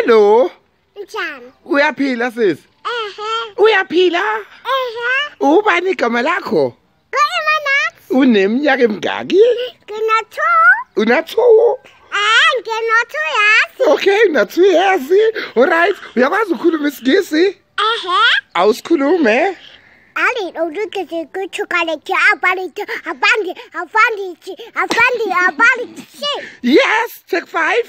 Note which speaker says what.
Speaker 1: hello
Speaker 2: Njani?
Speaker 1: uyaphila sisi
Speaker 2: Ehe.
Speaker 1: uyaphila
Speaker 2: Ehe.
Speaker 1: ubani igama lakho
Speaker 2: Kuima
Speaker 1: uneminyaka emingaki
Speaker 2: Ngina-two.
Speaker 1: una-two
Speaker 2: Ah, ngina-two yazi.
Speaker 1: okay una-two yazi. alright uyakwazi ukukhuluma isingisi
Speaker 2: Ehe.
Speaker 1: awusikhulume
Speaker 2: Ali ulukeze kuchukaleke abalithi abandi abandi abandi abandi
Speaker 1: yes take five